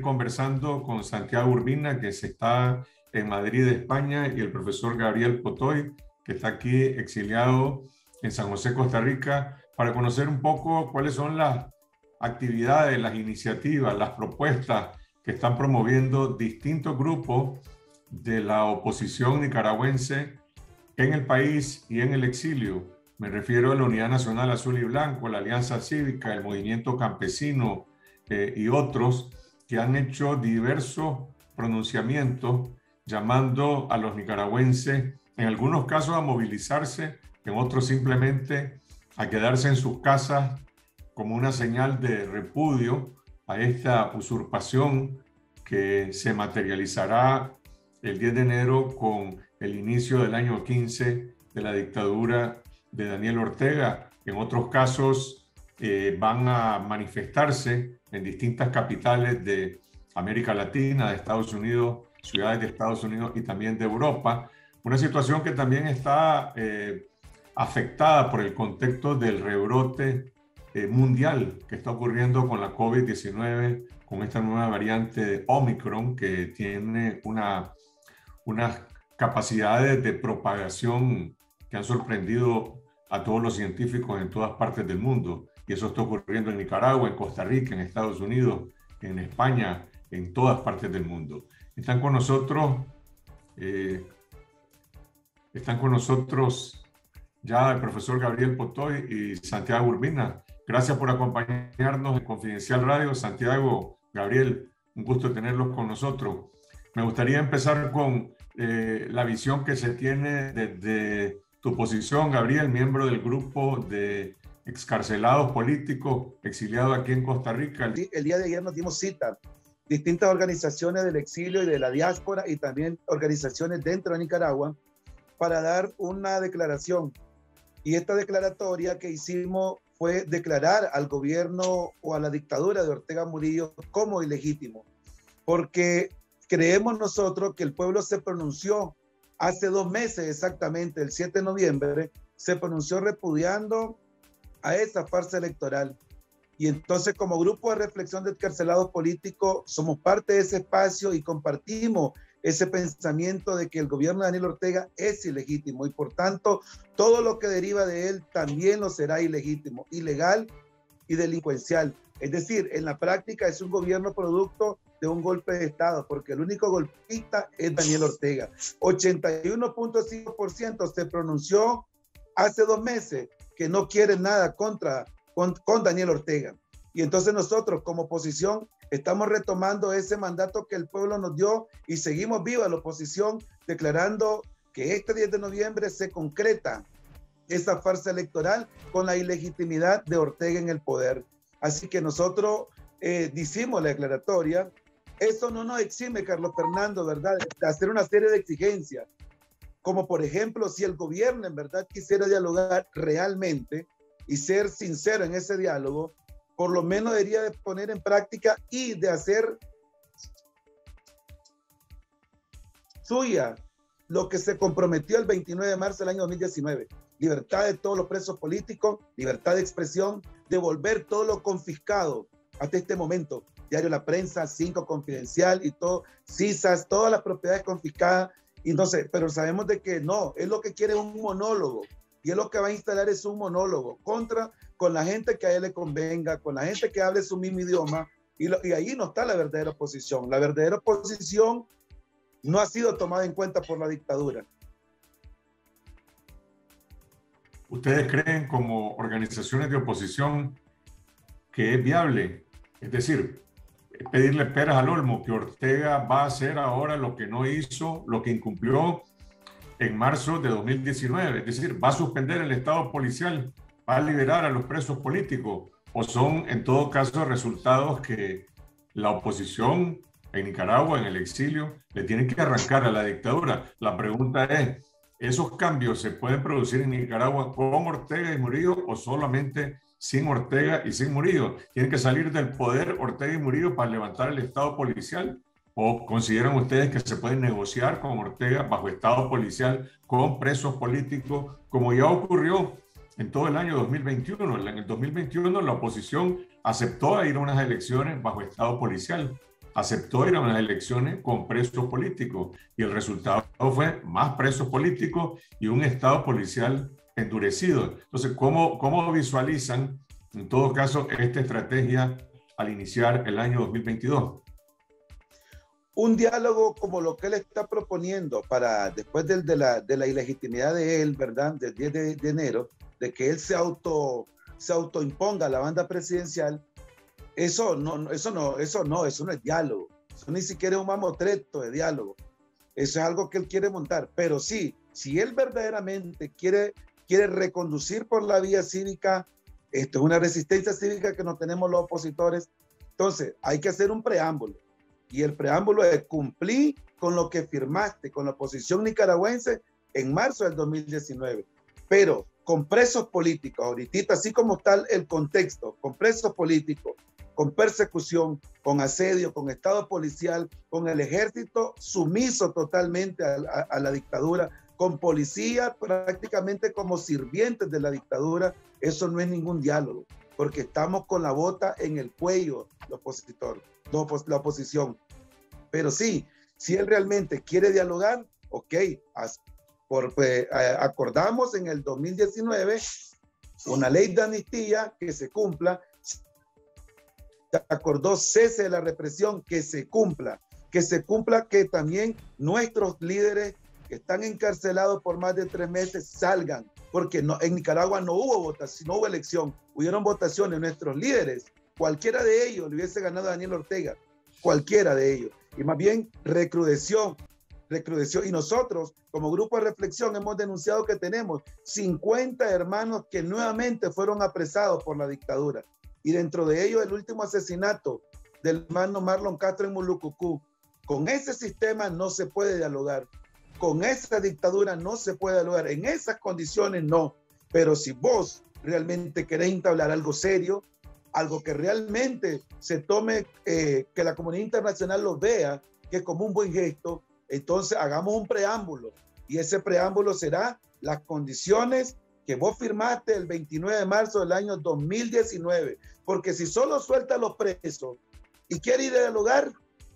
conversando con Santiago Urbina, que se está en Madrid, España, y el profesor Gabriel Potoy, que está aquí exiliado en San José, Costa Rica, para conocer un poco cuáles son las actividades, las iniciativas, las propuestas que están promoviendo distintos grupos de la oposición nicaragüense en el país y en el exilio. Me refiero a la Unidad Nacional Azul y Blanco, la Alianza Cívica, el Movimiento Campesino eh, y otros que han hecho diversos pronunciamientos llamando a los nicaragüenses, en algunos casos a movilizarse, en otros simplemente a quedarse en sus casas como una señal de repudio a esta usurpación que se materializará el 10 de enero con el inicio del año 15 de la dictadura de Daniel Ortega. En otros casos eh, van a manifestarse en distintas capitales de América Latina, de Estados Unidos, ciudades de Estados Unidos y también de Europa. Una situación que también está eh, afectada por el contexto del rebrote eh, mundial que está ocurriendo con la COVID-19, con esta nueva variante de Omicron que tiene una, unas capacidades de propagación que han sorprendido a todos los científicos en todas partes del mundo. Y eso está ocurriendo en Nicaragua, en Costa Rica, en Estados Unidos, en España, en todas partes del mundo. Están con nosotros, eh, están con nosotros ya el profesor Gabriel Potoy y Santiago Urbina. Gracias por acompañarnos en Confidencial Radio. Santiago, Gabriel, un gusto tenerlos con nosotros. Me gustaría empezar con eh, la visión que se tiene desde tu posición, Gabriel, miembro del grupo de excarcelados políticos exiliados aquí en Costa Rica. El día de ayer nos dimos cita, distintas organizaciones del exilio y de la diáspora y también organizaciones dentro de Nicaragua para dar una declaración. Y esta declaratoria que hicimos fue declarar al gobierno o a la dictadura de Ortega Murillo como ilegítimo, porque creemos nosotros que el pueblo se pronunció hace dos meses exactamente, el 7 de noviembre, se pronunció repudiando a esa farsa electoral. Y entonces como grupo de reflexión de encarcelados políticos somos parte de ese espacio y compartimos ese pensamiento de que el gobierno de Daniel Ortega es ilegítimo y por tanto todo lo que deriva de él también lo será ilegítimo, ilegal y delincuencial. Es decir, en la práctica es un gobierno producto de un golpe de Estado, porque el único golpista es Daniel Ortega. 81.5% se pronunció hace dos meses que no quiere nada contra con, Daniel Ortega. Y entonces nosotros como oposición Estamos retomando ese mandato que el pueblo nos dio y seguimos viva la oposición declarando que este 10 de noviembre se concreta esa farsa electoral con la ilegitimidad de Ortega en el poder. Así que nosotros eh, decimos la declaratoria. Eso no nos exime, Carlos Fernando, ¿verdad?, de hacer una serie de exigencias, como por ejemplo, si el gobierno en verdad quisiera dialogar realmente y ser sincero en ese diálogo, por lo menos debería de poner en práctica y de hacer suya lo que se comprometió el 29 de marzo del año 2019. Libertad de todos los presos políticos, libertad de expresión, devolver todo lo confiscado hasta este momento. Diario La Prensa, Cinco Confidencial y todo, CISAS, todas las propiedades confiscadas. Sé, pero sabemos de que no, es lo que quiere un monólogo. Y es lo que va a instalar es un monólogo contra con la gente que a él le convenga, con la gente que hable su mismo idioma, y, y ahí no está la verdadera oposición. La verdadera oposición no ha sido tomada en cuenta por la dictadura. ¿Ustedes creen como organizaciones de oposición que es viable? Es decir, pedirle peras al olmo, que Ortega va a hacer ahora lo que no hizo, lo que incumplió en marzo de 2019, es decir, va a suspender el estado policial va a liberar a los presos políticos o son en todo caso resultados que la oposición en Nicaragua, en el exilio, le tiene que arrancar a la dictadura. La pregunta es, ¿esos cambios se pueden producir en Nicaragua con Ortega y Murillo o solamente sin Ortega y sin Murillo? ¿Tienen que salir del poder Ortega y Murillo para levantar el Estado policial? ¿O consideran ustedes que se puede negociar con Ortega bajo Estado policial con presos políticos, como ya ocurrió en todo el año 2021. En el 2021 la oposición aceptó ir a unas elecciones bajo estado policial. aceptó ir a unas elecciones con presos políticos y el resultado fue más presos políticos y un Estado policial endurecido. Entonces, ¿cómo, cómo visualizan en todo caso esta estrategia al iniciar el año 2022? Un diálogo como lo que él está proponiendo para después de, la, de la, ilegitimidad de él, ¿verdad? Del 10 de, de enero, de que él se auto se autoimponga la banda presidencial, eso no, eso no, eso no, eso no es diálogo. Eso ni siquiera es un mamotreto de diálogo. Eso es algo que él quiere montar. Pero sí, si él verdaderamente quiere, quiere reconducir por la vía cívica, esto es una resistencia cívica que no tenemos los opositores, entonces hay que hacer un preámbulo. Y el preámbulo es cumplir con lo que firmaste con la oposición nicaragüense en marzo del 2019. Pero con presos políticos, ahorita, así como está el contexto, con presos políticos, con persecución, con asedio, con estado policial, con el ejército sumiso totalmente a, la dictadura, con policía prácticamente como sirvientes de la dictadura, eso no es ningún diálogo, porque estamos con la bota en el cuello, el opositor, la oposición. Pero sí, si él realmente quiere dialogar, ok, porque acordamos en el 2019 una ley de amnistía que se cumpla, acordó cese de la represión que se cumpla, que se cumpla que también nuestros líderes que están encarcelados por más de tres meses salgan, porque no, en Nicaragua no hubo votación, no hubo elección, hubieron votaciones, nuestros líderes, cualquiera de ellos le hubiese ganado a Daniel Ortega, cualquiera de ellos, y más bien recrudeció recrudeció. Y nosotros, como grupo de reflexión, hemos denunciado que tenemos 50 hermanos que nuevamente fueron apresados por la dictadura. Y dentro de ellos, el último asesinato del hermano Marlon Castro en Mulucucú. Con ese sistema no se puede dialogar. Con esa dictadura no se puede dialogar. En esas condiciones no. Pero si vos realmente querés entablar algo serio, algo que realmente se tome, eh, que la comunidad internacional lo vea, que como un buen gesto, entonces, hagamos un preámbulo y ese preámbulo será las condiciones que vos firmaste el 29 de marzo del año 2019. Porque si solo suelta los presos y quiere ir a dialogar,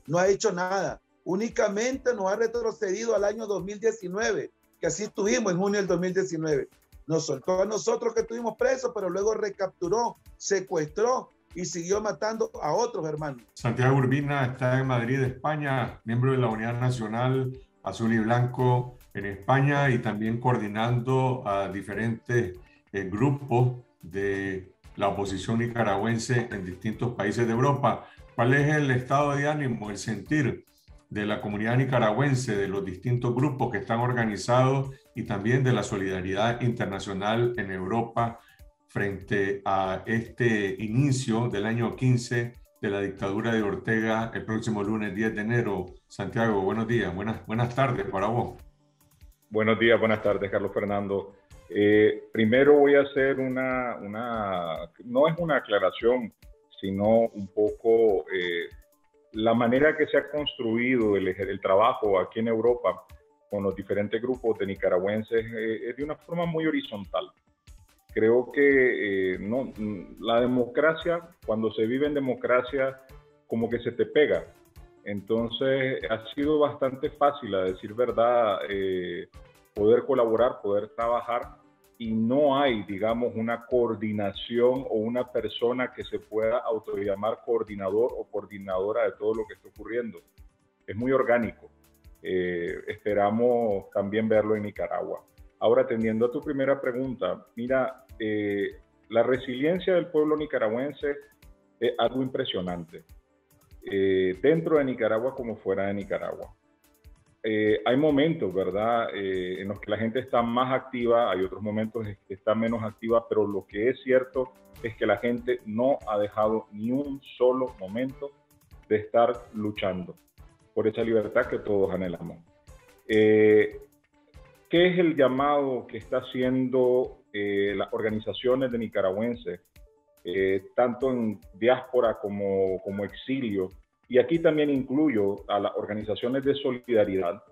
no ha hecho nada. Únicamente nos ha retrocedido al año 2019, que así estuvimos en junio del 2019. Nos soltó a nosotros que estuvimos presos, pero luego recapturó, secuestró y siguió matando a otros hermanos. Santiago Urbina está en Madrid, España, miembro de la Unidad Nacional Azul y Blanco en España y también coordinando a diferentes eh, grupos de la oposición nicaragüense en distintos países de Europa. ¿Cuál es el estado de ánimo, el sentir de la comunidad nicaragüense, de los distintos grupos que están organizados y también de la solidaridad internacional en Europa frente a este inicio del año 15 de la dictadura de Ortega el próximo lunes 10 de enero. Santiago, buenos días, buenas, buenas tardes para vos. Buenos días, buenas tardes, Carlos Fernando. Eh, primero voy a hacer una, una, no es una aclaración, sino un poco eh, la manera que se ha construido el, trabajo aquí en Europa con los diferentes grupos de nicaragüenses eh, es de una forma muy horizontal creo que eh, no, la democracia, cuando se vive en democracia, como que se te pega. Entonces ha sido bastante fácil, a decir verdad, eh, poder colaborar, poder trabajar y no hay, digamos, una coordinación o una persona que se pueda autollamar coordinador o coordinadora de todo lo que está ocurriendo. Es muy orgánico. Eh, esperamos también verlo en Nicaragua. Ahora, atendiendo a tu primera pregunta, mira, eh, la resiliencia del pueblo nicaragüense es algo impresionante, eh, dentro de Nicaragua como fuera de Nicaragua. Eh, hay momentos, ¿verdad?, en los que la gente está más activa, hay otros momentos en que está menos activa, pero lo que es cierto es que la gente no ha dejado ni un solo momento de estar luchando por esa libertad que todos anhelamos. ¿Qué es el llamado que está haciendo eh, las organizaciones de nicaragüenses, eh, tanto en diáspora como, como exilio? Y aquí también incluyo a las organizaciones de solidaridad,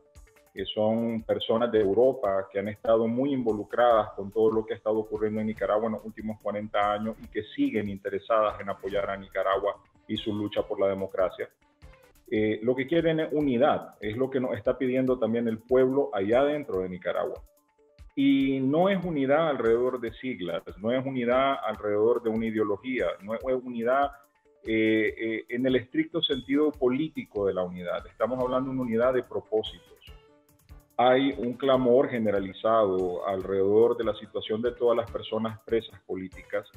que son personas de Europa que han estado muy involucradas con todo lo que ha estado ocurriendo en Nicaragua en los últimos 40 años y que siguen interesadas en apoyar a Nicaragua y su lucha por la democracia. eh, lo que quieren es unidad, es lo que nos está pidiendo también el pueblo allá dentro de Nicaragua. Y no es unidad alrededor de siglas, no es unidad alrededor de una ideología, no es unidad eh, eh, en el estricto sentido político de la unidad. Estamos hablando de una unidad de propósitos. Hay un clamor generalizado alrededor de la situación de todas las personas presas políticas,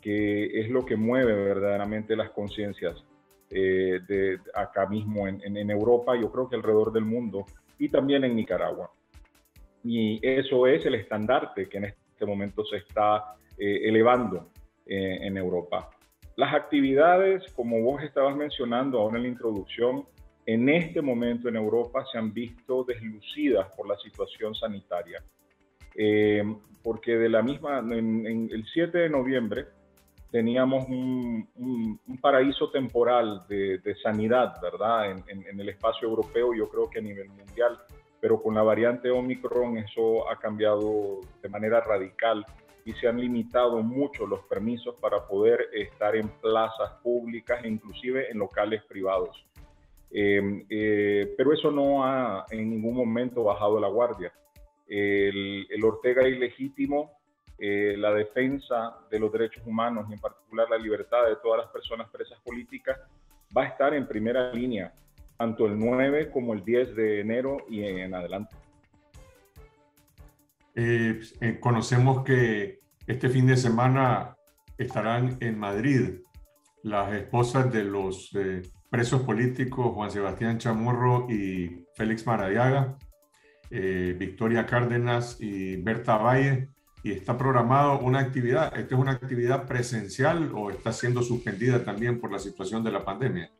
que es lo que mueve verdaderamente las conciencias eh, de acá mismo en, en, Europa, yo creo que alrededor del mundo y también en Nicaragua. Y eso es el estandarte que en este momento se está eh, elevando eh, en Europa. Las actividades, como vos estabas mencionando ahora en la introducción, en este momento en Europa se han visto deslucidas por la situación sanitaria. Eh, porque de la misma, en, el 7 de noviembre teníamos un, paraíso temporal de, sanidad, ¿verdad? En, en, el espacio europeo, yo creo que a nivel mundial pero con la variante Omicron eso ha cambiado de manera radical y se han limitado mucho los permisos para poder estar en plazas públicas e inclusive en locales privados. Em, eh, pero eso no ha en ningún momento bajado la guardia. El, Ortega ilegítimo, eh, la defensa de los derechos humanos y en particular la libertad de todas las personas presas políticas va a estar en primera línea tanto el 9 como el 10 de enero y en adelante. Eh, eh, conocemos que este fin de semana estarán en Madrid las esposas de los eh, presos políticos Juan Sebastián Chamorro y Félix Maradiaga, Victoria Cárdenas y Berta Valle, y está programado una actividad. ¿Esta es una actividad presencial o está siendo suspendida también por la situación de la pandemia?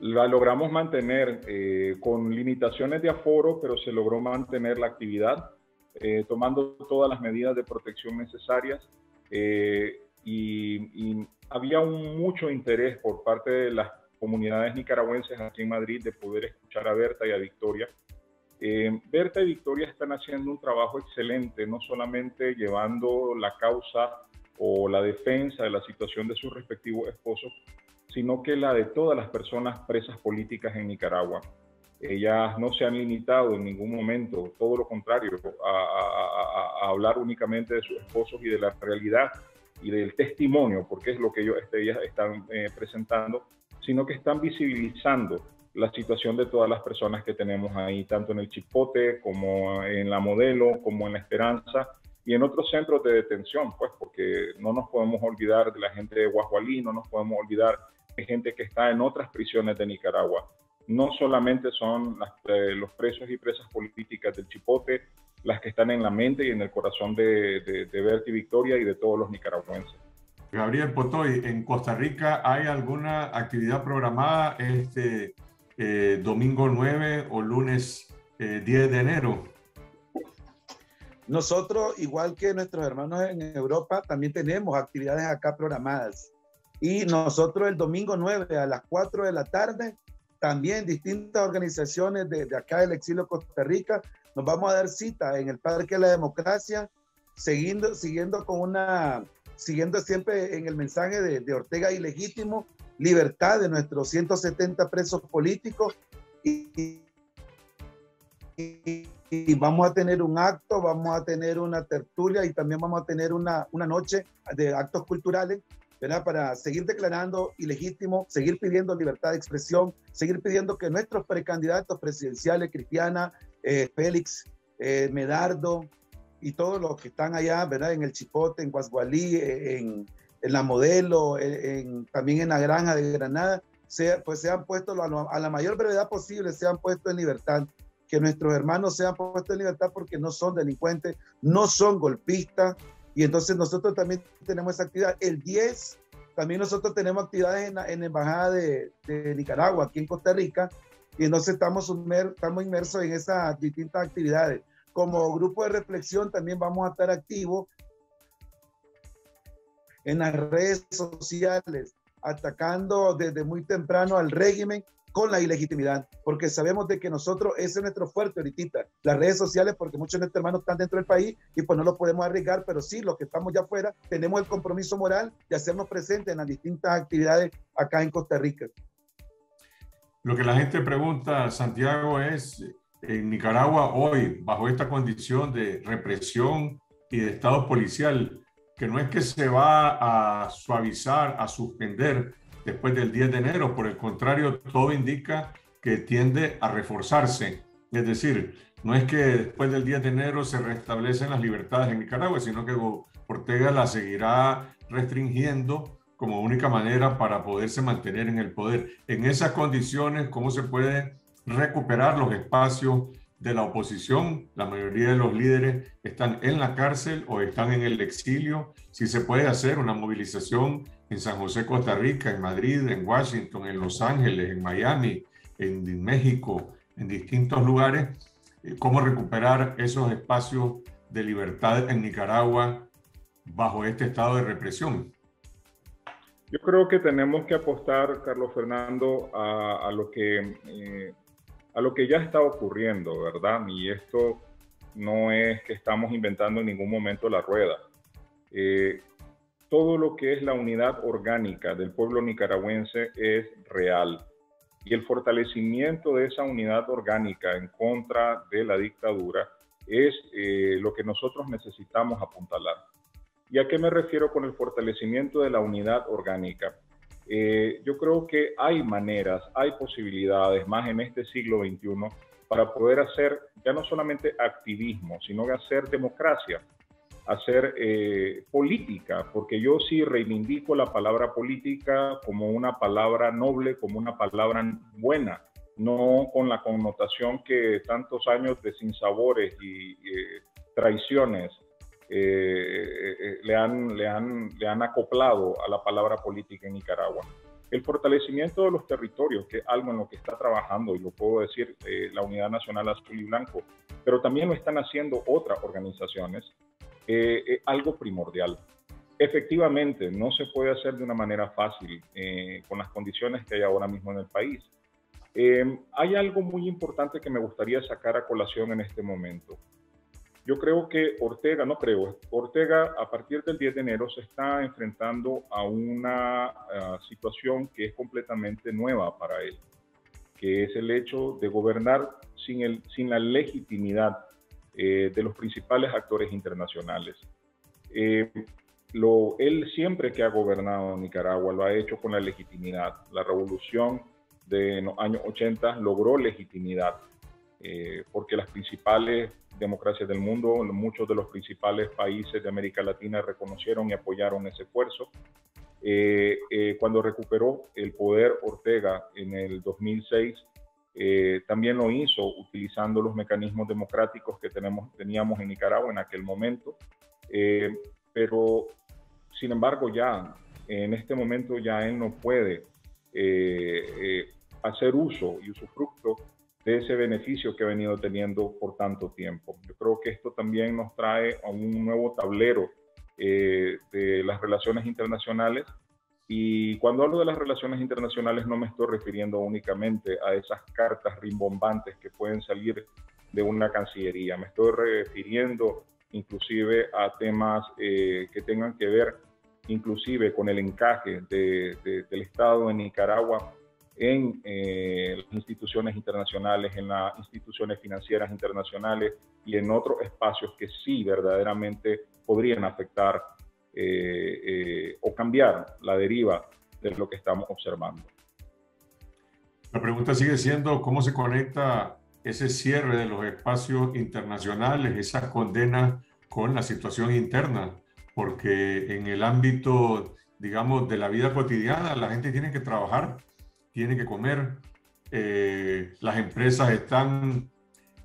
la logramos mantener eh, con limitaciones de aforo, pero se logró mantener la actividad, eh, tomando todas las medidas de protección necesarias. Eh, y, había un mucho interés por parte de las comunidades nicaragüenses aquí en Madrid de poder escuchar a Berta y a Victoria. Berta y Victoria están haciendo un trabajo excelente, no solamente llevando la causa o la defensa de la situación de sus respectivos esposos, sino que la de todas las personas presas políticas en Nicaragua. Ellas no se han limitado en ningún momento, todo lo contrario, a, hablar únicamente de sus esposos y de la realidad y del testimonio, porque es lo que ellos, este, ellas están eh, presentando, sino que están visibilizando la situación de todas las personas que tenemos ahí, tanto en el Chipote como en la Modelo, como en la Esperanza y en otros centros de detención, pues porque no nos podemos olvidar de la gente de Guajualí, no nos podemos olvidar gente que está en otras prisiones de Nicaragua. No solamente son eh, los presos y presas políticas del Chipote las que están en la mente y en el corazón de, de, Berti Victoria y de todos los nicaragüenses. Gabriel Potoy, ¿en Costa Rica hay alguna actividad programada este eh, domingo 9 o lunes 10 eh, de enero? Nosotros, igual que nuestros hermanos en Europa, también tenemos actividades acá programadas. Y nosotros el domingo 9 a las 4 de la tarde, también distintas organizaciones de, acá del exilio Costa Rica, nos vamos a dar cita en el Parque de la Democracia, siguiendo, siguiendo con una, siguiendo siempre en el mensaje de, de Ortega ilegítimo, libertad de nuestros 170 presos políticos y, y, vamos a tener un acto, vamos a tener una tertulia y también vamos a tener una, una noche de actos culturales para seguir declarando ilegítimo, seguir pidiendo libertad de expresión, seguir pidiendo que nuestros precandidatos presidenciales, Cristiana, eh, Félix, eh, Medardo y todos los que están allá, ¿verdad? En el Chipote, en Guasgualí, en, en la Modelo, en, también en la Granja de Granada, pues sean puestos a, la mayor brevedad posible, sean puestos en libertad que nuestros hermanos sean puestos en libertad porque no son delincuentes, no son golpistas, y entonces nosotros también tenemos esa actividad. El 10, también nosotros tenemos actividades en la, en Embajada de, de, Nicaragua, aquí en Costa Rica, y entonces estamos, estamos inmersos en esas distintas actividades. Como grupo de reflexión también vamos a estar activos en las redes sociales, atacando desde muy temprano al régimen con la ilegitimidad, porque sabemos de que nosotros, ese es nuestro fuerte ahorita, las redes sociales, porque muchos de nuestros hermanos están dentro del país y pues no lo podemos arriesgar, pero sí, los que estamos ya afuera, tenemos el compromiso moral de hacernos presentes en las distintas actividades acá en Costa Rica. Lo que la gente pregunta, Santiago, es en Nicaragua hoy, bajo esta condición de represión y de estado policial, que no es que se va a suavizar, a suspender después del 10 de enero, por el contrario, todo indica que tiende a reforzarse. Es decir, no es que después del 10 de enero se restablecen las libertades en Nicaragua, sino que Ortega las seguirá restringiendo como única manera para poderse mantener en el poder. En esas condiciones, ¿cómo se puede recuperar los espacios de la oposición? La mayoría de los líderes están en la cárcel o están en el exilio. Si se puede hacer una movilización en San José, Costa Rica, en Madrid, en Washington, en Los Ángeles, en Miami, en México, en distintos lugares, eh, cómo recuperar esos espacios de libertad en Nicaragua bajo este estado de represión. Yo creo que tenemos que apostar, Carlos Fernando, a, lo, que, eh, a lo que ya está ocurriendo, ¿verdad? Y esto no es que estamos inventando en ningún momento la rueda. Eh, todo lo que es la unidad orgánica del pueblo nicaragüense es real. Y el fortalecimiento de esa unidad orgánica en contra de la dictadura es eh, lo que nosotros necesitamos apuntalar. ¿Y a qué me refiero con el fortalecimiento de la unidad orgánica? Eh, yo creo que hay maneras, hay posibilidades, más en este siglo XXI, para poder hacer ya no solamente activismo, sino hacer democracia, hacer eh, política, porque yo sí reivindico la palabra política como una palabra noble, como una palabra buena, no con la connotación que tantos años de sinsabores y eh, traiciones eh, eh, eh, le, han, le, han, le han acoplado a la palabra política en Nicaragua. El fortalecimiento de los territorios, que es algo en lo que está trabajando, y lo puedo decir, la Unidad Nacional Azul y Blanco, pero también lo están haciendo otras organizaciones, es algo primordial. Efectivamente, no se puede hacer de una manera fácil con las condiciones que hay ahora mismo en el país. hay algo muy importante que me gustaría sacar a colación en este momento. Yo creo que Ortega, no creo, Ortega a partir del 10 de enero se está enfrentando a una situación que es completamente nueva para él, que es el hecho de gobernar sin, el, sin la legitimidad eh, de los principales actores internacionales. Eh, él siempre que ha gobernado Nicaragua lo ha hecho con la legitimidad. La revolución de los años 80 logró legitimidad eh, porque las principales democracias del mundo, muchos de los principales países de América Latina reconocieron y apoyaron ese esfuerzo. Cuando recuperó el poder Ortega en el 2006, también lo hizo utilizando los mecanismos democráticos que tenemos, teníamos en Nicaragua en aquel momento. pero, sin embargo, ya en este momento ya él no puede hacer uso y usufructo de ese beneficio que ha venido teniendo por tanto tiempo. Yo creo que esto también nos trae a un nuevo tablero eh, de las relaciones internacionales y cuando hablo de las relaciones internacionales no me estoy refiriendo únicamente a esas cartas rimbombantes que pueden salir de una cancillería, me estoy refiriendo inclusive a temas eh, que tengan que ver inclusive con el encaje del Estado de Nicaragua en eh, las instituciones internacionales, en las instituciones financieras internacionales y en otros espacios que sí verdaderamente podrían afectar eh, eh, cambiar la deriva de lo que estamos observando. La pregunta sigue siendo cómo se conecta ese cierre de los espacios internacionales, esa condena con la situación interna, porque en el ámbito, digamos, de la vida cotidiana, la gente tiene que trabajar tiene que comer, eh, las empresas están,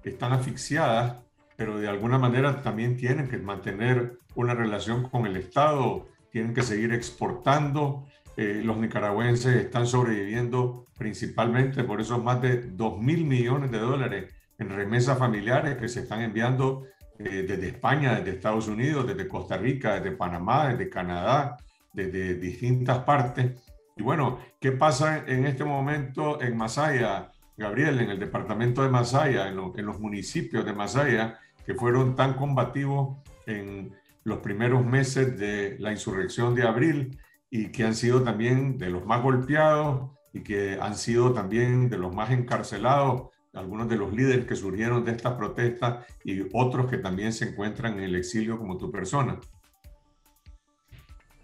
están asfixiadas, pero de alguna manera también tienen que mantener una relación con el Estado, tienen que seguir exportando. Eh, los nicaragüenses están sobreviviendo principalmente por esos más de 2 mil millones de dólares en remesas familiares que se están enviando eh, desde España, desde Estados Unidos, desde Costa Rica, desde Panamá, desde Canadá, desde distintas partes. Y bueno, ¿qué pasa en este momento en Masaya, Gabriel, en el departamento de Masaya, en, los municipios de Masaya, que fueron tan combativos en los primeros meses de la insurrección de abril y que han sido también de los más golpeados, y que han sido también de los más encarcelados, algunos de los líderes que surgieron de estas protestas y otros que también se encuentran en el exilio como tu persona.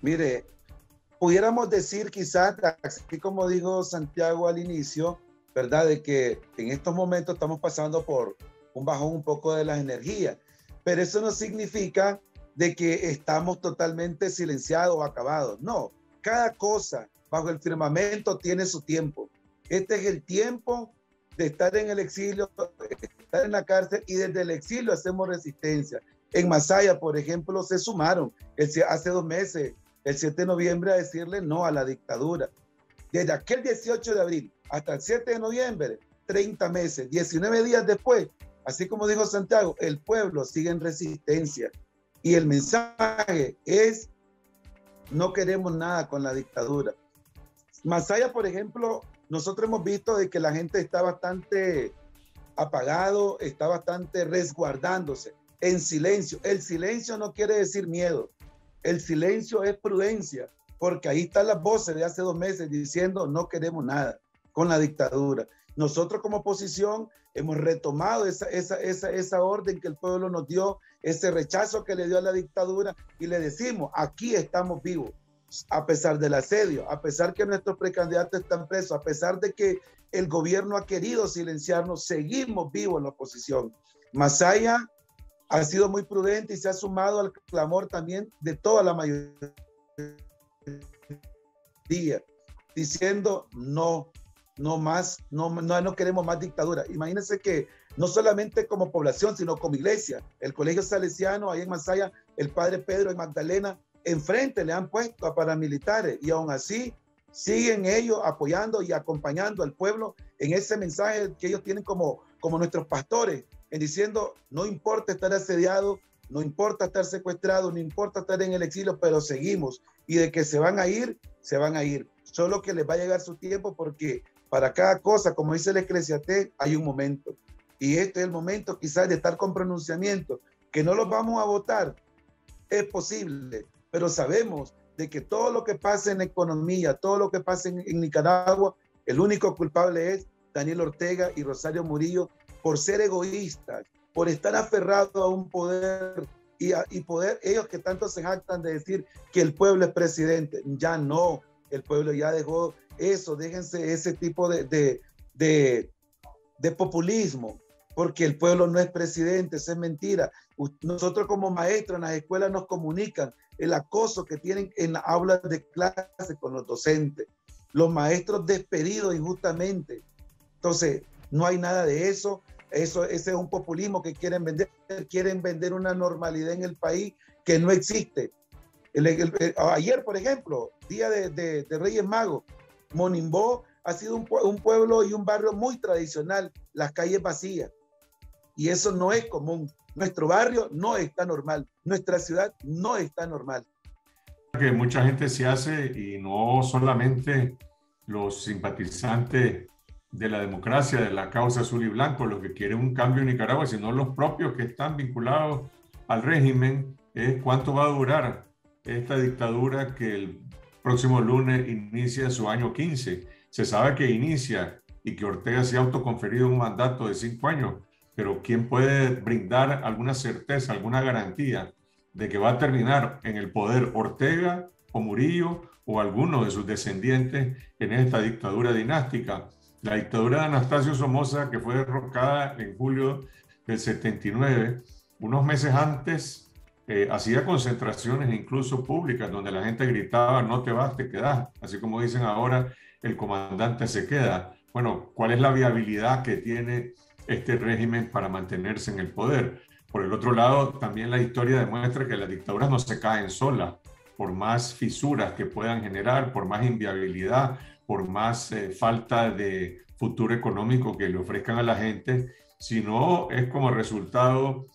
Mire, pudiéramos decir quizás, así como dijo Santiago al inicio, ¿verdad? De que en estos momentos estamos pasando por un bajón un poco de las energías, pero eso no significa de que estamos totalmente silenciados o acabados. No, cada cosa bajo el firmamento tiene su tiempo. Este es el tiempo de estar en el exilio, estar en la cárcel y desde el exilio hacemos resistencia. En Masaya, por ejemplo, se sumaron hace dos meses, el 7 de noviembre, a decirle no a la dictadura. Desde aquel 18 de abril hasta el 7 de noviembre, 30 meses, 19 días después, así como dijo Santiago, el pueblo sigue en resistencia. Y el mensaje es, no queremos nada con la dictadura. Masaya, por ejemplo, nosotros hemos visto de que la gente está bastante apagado, está bastante resguardándose, en silencio. El silencio no quiere decir miedo, el silencio es prudencia, porque ahí están las voces de hace dos meses diciendo no queremos nada con la dictadura. Nosotros como oposición hemos retomado esa, esa, esa, esa orden que el pueblo nos dio, ese rechazo que le dio a la dictadura y le decimos, aquí estamos vivos a pesar del asedio, a pesar que nuestros precandidatos están presos, a pesar de que el gobierno ha querido silenciarnos, seguimos vivos en la oposición. Masaya ha sido muy prudente y se ha sumado al clamor también de toda la mayoría, diciendo no, no más, no, no, no queremos más dictadura. Imagínense que no solamente como población, sino como iglesia, el Colegio Salesiano, ahí en Masaya, el Padre Pedro y Magdalena, enfrente le han puesto a paramilitares y aún así siguen ellos apoyando y acompañando al pueblo en ese mensaje que ellos tienen como, como nuestros pastores, en diciendo, no importa estar asediado, no importa estar secuestrado, no importa estar en el exilio, pero seguimos. Y de que se van a ir, se van a ir. Solo que les va a llegar su tiempo porque para cada cosa, como dice el Eclesiastés, hay un momento. Y este es el momento quizás de estar con pronunciamiento, que no los vamos a votar. Es posible, pero sabemos de que todo lo que pasa en economía, todo lo que pasa en, Nicaragua, el único culpable es Daniel Ortega y Rosario Murillo por ser egoístas, por estar aferrados a un poder y, y, poder, ellos que tanto se jactan de decir que el pueblo es presidente, ya no, el pueblo ya dejó eso, déjense ese tipo de, de, de, de populismo, porque el pueblo no es presidente, eso es mentira. Nosotros como maestros en las escuelas nos comunican el acoso que tienen en las aulas de clase con los docentes, los maestros despedidos injustamente. Entonces, no hay nada de eso. Eso, ese es un populismo que quieren vender, quieren vender una normalidad en el país que no existe. ayer, por ejemplo, día de, Reyes Magos, Monimbó ha sido un, un, pueblo y un barrio muy tradicional, las calles vacías. Y eso no es común. Nuestro barrio no está normal, nuestra ciudad no está normal. Que mucha gente se hace y no solamente los simpatizantes de la democracia, de la causa azul y blanco, los que quieren un cambio en Nicaragua, sino los propios que están vinculados al régimen, es cuánto va a durar esta dictadura que el próximo lunes inicia su año 15. Se sabe que inicia y que Ortega se ha autoconferido un mandato de cinco años, pero ¿quién puede brindar alguna certeza, alguna garantía de que va a terminar en el poder Ortega o Murillo o alguno de sus descendientes en esta dictadura dinástica? La dictadura de Anastasio Somoza, que fue derrocada en julio del 79, unos meses antes eh, hacía concentraciones incluso públicas donde la gente gritaba, no te vas, te quedas, así como dicen ahora, el comandante se queda. Bueno, ¿cuál es la viabilidad que tiene este régimen para mantenerse en el poder. Por el otro lado, también la historia demuestra que las dictaduras no se caen solas, por más fisuras que puedan generar, por más inviabilidad, por más eh, falta de futuro económico que le ofrezcan a la gente, sino es como resultado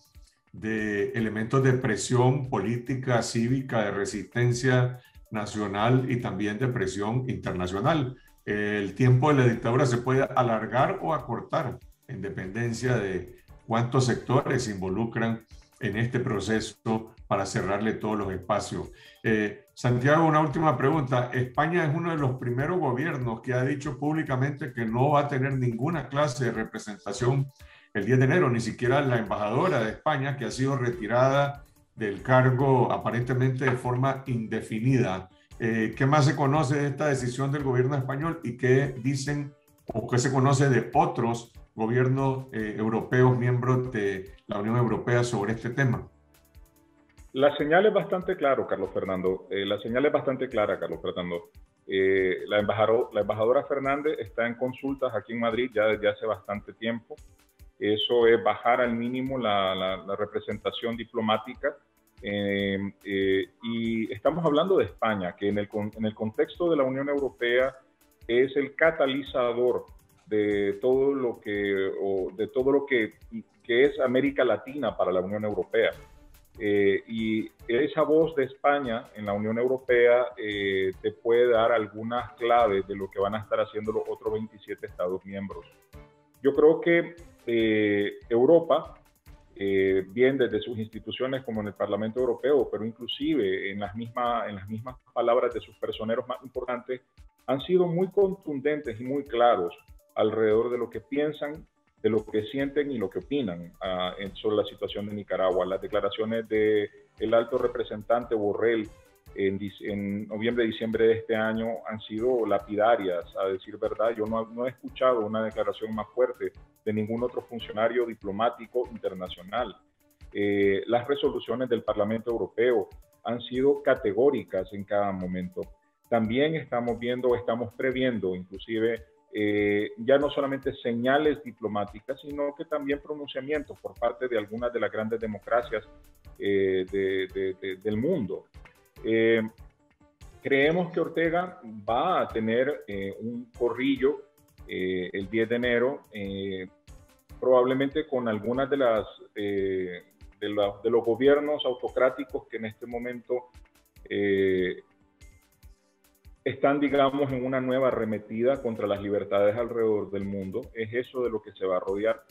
de elementos de presión política, cívica, de resistencia nacional y también de presión internacional. El tiempo de la dictadura se puede alargar o acortar en dependencia de cuántos sectores se involucran en este proceso para cerrarle todos los espacios. Eh, Santiago, una última pregunta. España es uno de los primeros gobiernos que ha dicho públicamente que no va a tener ninguna clase de representación el 10 de enero, ni siquiera la embajadora de España, que ha sido retirada del cargo aparentemente de forma indefinida. Eh, ¿Qué más se conoce de esta decisión del gobierno español y qué dicen o qué se conoce de otros gobiernos eh, europeos miembros de la Unión Europea sobre este tema? La señal es bastante clara, Carlos Fernando. Eh, la señal es bastante clara, Carlos Fernando. la, embajador, la embajadora Fernández está en consultas aquí en Madrid ya desde hace bastante tiempo. Eso es bajar al mínimo la, representación diplomática. Eh, eh, y estamos hablando de España, que en el, en el contexto de la Unión Europea es el catalizador de todo lo que, de todo lo que, que, es América Latina para la Unión Europea. Eh, y esa voz de España en la Unión Europea te puede dar algunas claves de lo que van a estar haciendo los otros 27 Estados miembros. Yo creo que eh, Europa, eh, bien desde sus instituciones como en el Parlamento Europeo, pero inclusive en las, mismas, en las mismas palabras de sus personeros más importantes, han sido muy contundentes y muy claros alrededor de lo que piensan, de lo que sienten y lo que opinan ah, sobre la situación de Nicaragua. Las declaraciones del el alto representante Borrell en, noviembre, diciembre de este año han sido lapidarias, a decir verdad. Yo no, he escuchado una declaración más fuerte de ningún otro funcionario diplomático internacional. Eh, las resoluciones del Parlamento Europeo han sido categóricas en cada momento. También estamos viendo, estamos previendo inclusive eh, ya no solamente señales diplomáticas, sino que también pronunciamientos por parte de algunas de las grandes democracias eh, del mundo. Eh, creemos que Ortega va a tener eh, un corrillo eh, el 10 de enero, probablemente con algunas de las de, los gobiernos autocráticos que en este momento están, digamos, en una nueva arremetida contra las libertades alrededor del mundo. Es eso de lo que se va a rodear.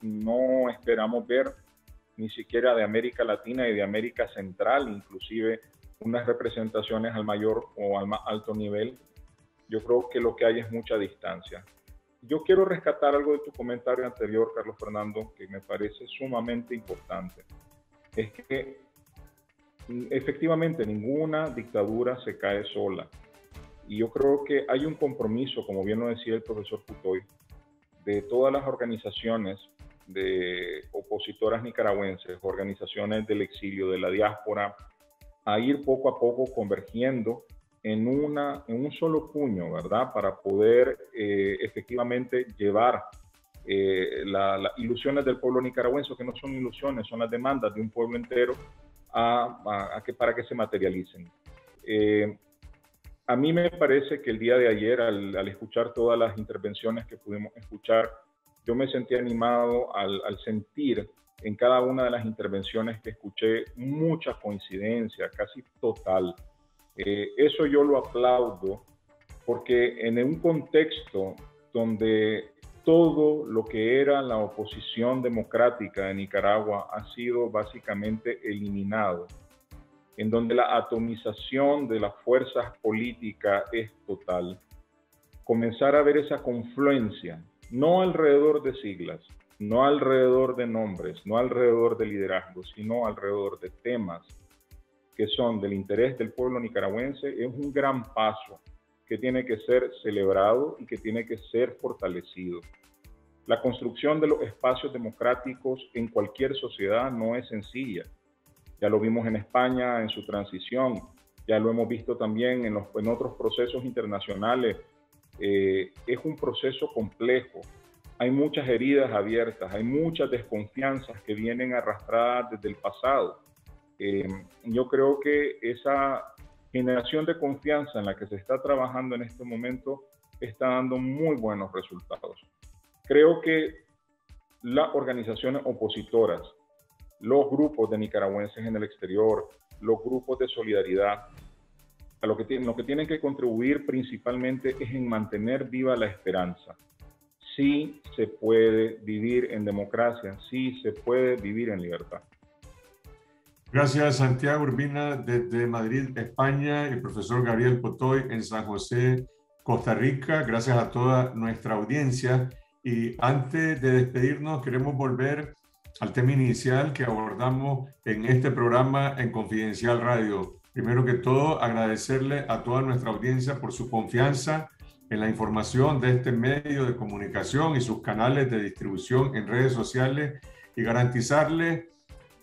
no esperamos ver ni siquiera de América Latina y de América Central, inclusive unas representaciones al mayor o al más alto nivel. Yo creo que lo que hay es mucha distancia. Yo quiero rescatar algo de tu comentario anterior, Carlos Fernando, que me parece sumamente importante. Es que mm, efectivamente ninguna dictadura se cae sola. Y yo creo que hay un compromiso, como bien lo decía el profesor Putoy, de todas las organizaciones de opositoras nicaragüenses, organizaciones del exilio, de la diáspora, a ir poco a poco convergiendo en, una, en un solo puño, ¿verdad? Para poder eh, efectivamente llevar eh, las ilusiones del pueblo nicaragüense, que no son ilusiones, son las demandas de un pueblo entero, a, que, para que se materialicen. Eh, a mí me parece que el día de ayer, al escuchar todas las intervenciones que pudimos escuchar, yo me sentí animado al, sentir en cada una de las intervenciones que escuché mucha coincidencia, casi total. Eh, eso yo lo aplaudo porque en un contexto donde todo lo que era la oposición democrática de Nicaragua ha sido básicamente eliminado, en donde la atomización de las fuerzas políticas es total, comenzar a ver esa confluencia no alrededor de siglas, no alrededor de nombres, no alrededor de liderazgo, sino alrededor de temas que son del interés del pueblo nicaragüense, es un gran paso que tiene que ser celebrado y que tiene que ser fortalecido. La construcción de los espacios democráticos en cualquier sociedad no es sencilla. Ya lo vimos en España en su transición, ya lo hemos visto también en otros procesos internacionales eh, es un proceso complejo. Hay muchas heridas abiertas, hay muchas desconfianzas que vienen arrastradas desde el pasado. Eh, yo creo que esa generación de confianza en la que se está trabajando en este momento está dando muy buenos resultados. Creo que las organizaciones opositoras, los grupos de nicaragüenses en el exterior, los grupos de solidaridad, lo que, tienen, lo que tienen que contribuir principalmente es en mantener viva la esperanza. sí se puede vivir en democracia, sí se puede vivir en libertad. Gracias, Santiago Urbina, desde Madrid, España, y profesor Gabriel Potoy en San José, Costa Rica. Gracias a toda nuestra audiencia. Y antes de despedirnos, queremos volver al tema inicial que abordamos en este programa en Confidencial Radio. Primero que todo, agradecerle a toda nuestra audiencia por su confianza en la información de este medio de comunicación y sus canales de distribución en redes sociales y garantizarle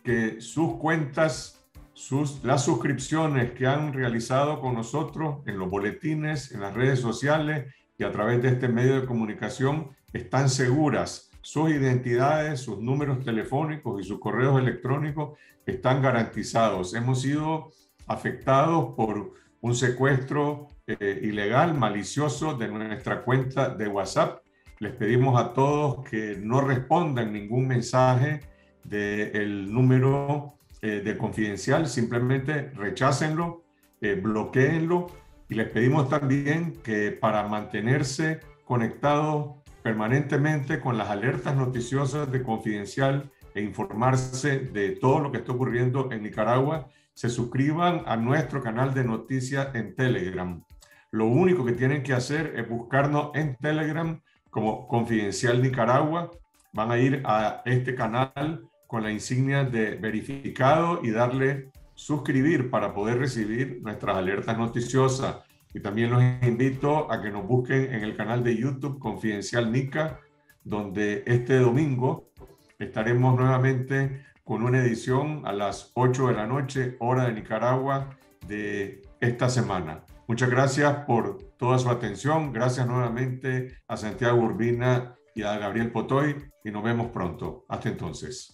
que sus cuentas, sus, las suscripciones que han realizado con nosotros en los boletines, en las redes sociales y a través de este medio de comunicación están seguras. Sus identidades, sus números telefónicos y sus correos electrónicos están garantizados. Hemos sido afectados por un secuestro eh, ilegal, malicioso de nuestra cuenta de WhatsApp. Les pedimos a todos que no respondan ningún mensaje del número eh, de confidencial, simplemente rechácenlo, eh, bloqueenlo y les pedimos también que para mantenerse conectados permanentemente con las alertas noticiosas de confidencial e informarse de todo lo que está ocurriendo en Nicaragua, se suscriban a nuestro canal de noticias en Telegram. Lo único que tienen que hacer es buscarnos en Telegram como Confidencial Nicaragua. Van a ir a este canal con la insignia de verificado y darle suscribir para poder recibir nuestras alertas noticiosas. Y también los invito a que nos busquen en el canal de YouTube Confidencial Nica, donde este domingo estaremos nuevamente con una edición a las 8 de la noche, hora de Nicaragua, de esta semana. Muchas gracias por toda su atención. Gracias nuevamente a Santiago Urbina y a Gabriel Potoy y nos vemos pronto. Hasta entonces.